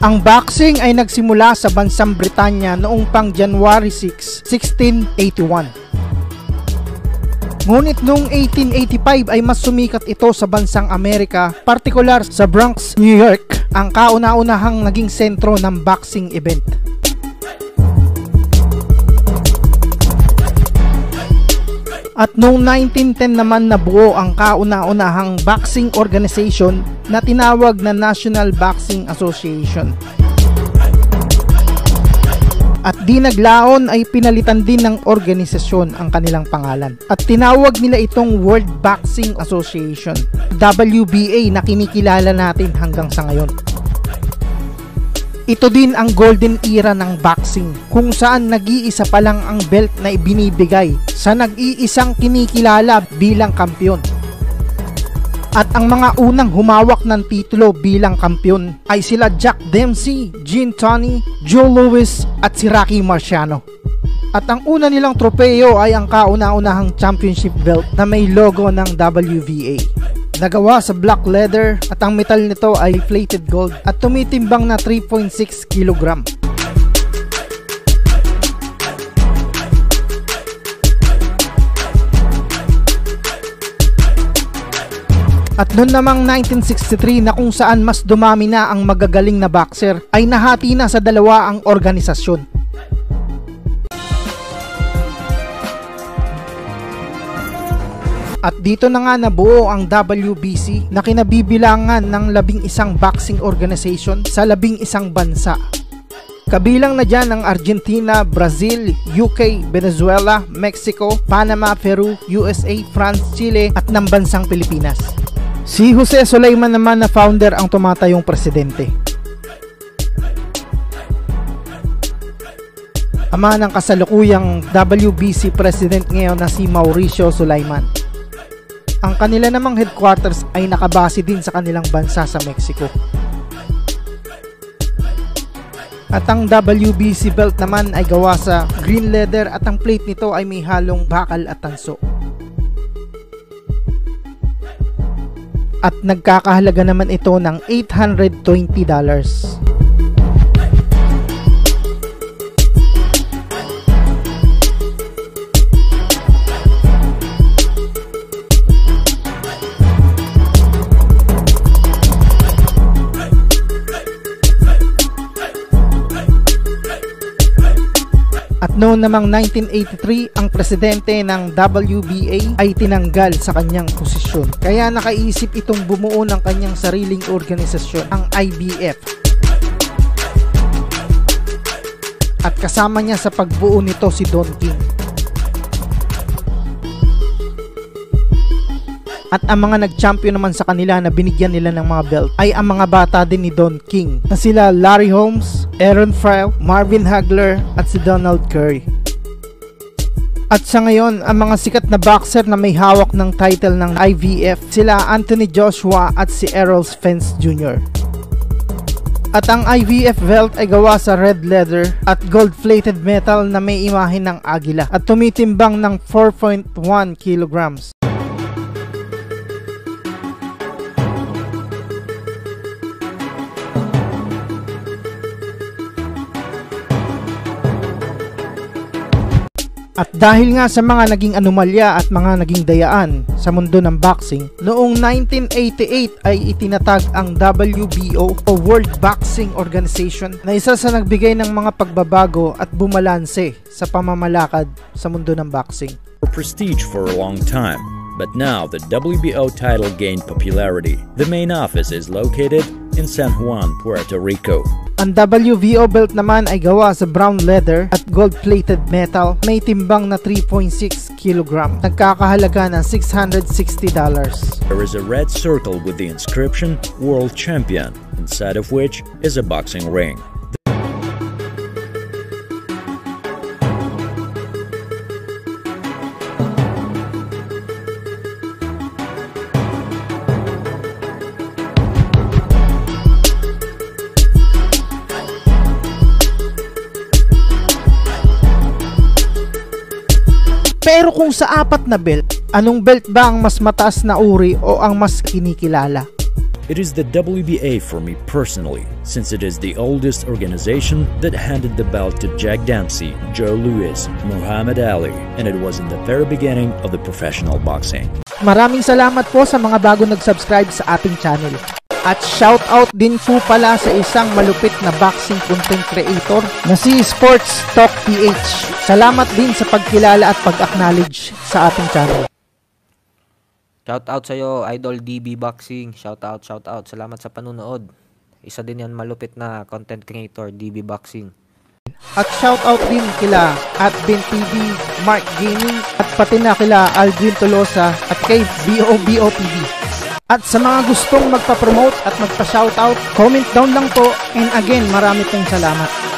Ang boxing ay nagsimula sa bansang Britanya noong pang January 6, 1681. Ngunit noong 1885 ay mas sumikat ito sa bansang Amerika, partikular sa Bronx, New York, ang kauna-unahang naging sentro ng boxing event. At noong 1910 naman nabuo ang kauna-unahang boxing organization na tinawag na National Boxing Association. At di naglaon ay pinalitan din ng organisasyon ang kanilang pangalan. At tinawag nila itong World Boxing Association, WBA na kinikilala natin hanggang sa ngayon. Ito din ang golden era ng boxing kung saan nag-iisa pa lang ang belt na ibinibigay sa nag-iisang kinikilala bilang kampyon. At ang mga unang humawak ng titulo bilang kampyon ay sila Jack Dempsey, Gene Tony, Joe Louis at si Rocky Marciano. At ang una nilang tropeyo ay ang kauna-unahang championship belt na may logo ng WVA. Nagawa sa black leather at ang metal nito ay plated gold at tumitimbang na 3.6 kg. At noon namang 1963 na kung saan mas dumami na ang magagaling na boxer ay nahati na sa dalawa ang organisasyon. At dito na nga nabuo ang WBC na kinabibilangan ng labing isang boxing organization sa labing isang bansa. Kabilang na dyan ang Argentina, Brazil, UK, Venezuela, Mexico, Panama, Peru, USA, France, Chile at ng bansang Pilipinas. Si Jose Sulaiman naman na founder ang tumatayong presidente. Ama ng kasalukuyang WBC president ngayon na si Mauricio Sulaiman. Ang kanila namang headquarters ay nakabase din sa kanilang bansa sa Mexico. At ang WBC belt naman ay gawa sa green leather at ang plate nito ay may halong bakal at tanso. At nagkakahalaga naman ito ng $820. At noon namang 1983, ang presidente ng WBA ay tinanggal sa kanyang posisyon. Kaya nakaisip itong bumuo ng kanyang sariling organisasyon, ang IBF. At kasama niya sa pagbuo nito si Don King. At ang mga nag-champion naman sa kanila na binigyan nila ng mga belt ay ang mga bata din ni Don King na sila Larry Holmes, Aaron Frye, Marvin Hagler at si Donald Curry. At sa ngayon, ang mga sikat na boxer na may hawak ng title ng IVF sila Anthony Joshua at si Errol Spence Jr. At ang IVF belt ay gawa sa red leather at gold-plated metal na may imahe ng agila at tumitimbang ng 4.1 kilograms. At dahil nga sa mga naging anomalya at mga naging dayaan sa mundo ng boxing, noong 1988 ay itinatag ang WBO o World Boxing Organization na isa sa nagbigay ng mga pagbabago at bumalanse sa pamamalakad sa mundo ng boxing. Prestige for a long time, but now the WBO title gained popularity. The main office is located in San Juan, Puerto Rico. Ang WVO belt naman ay gawa sa brown leather at gold-plated metal. May timbang na 3.6 kg. Nagkakahalaga ng $660. There is a red circle with the inscription World Champion, inside of which is a boxing ring. Pero kung sa apat na belt, anong belt ba ang mas mataas na uri o ang mas kinikilala? It is the WBA for me personally, since it is the oldest organization that handed the belt to Jack Dempsey, Joe Louis, Muhammad Ali, and it was in the very beginning of the professional boxing. Maraming salamat po sa mga bago nag-subscribe sa ating channel. At shoutout din po pala sa isang malupit na boxing content creator na si Sports Talk PH. Salamat din sa pagkilala at pag-acknowledge sa ating channel. Shout out sa iyo, Idol DB Boxing. Shout out, shout out. Salamat sa panunood. Isa din yan malupit na content creator, DB Boxing. At shoutout din kila at Ben TV, Mark Gaming at pati na kila Aldrin Tolosa at kay BOBOTV. At sa mga gustong magpa-promote at magpa-shoutout, comment down lang po and again marami pong salamat.